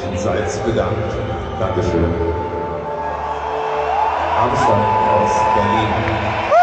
freundlichen Seits bedankt. Dankeschön. Armstrong aus Berlin.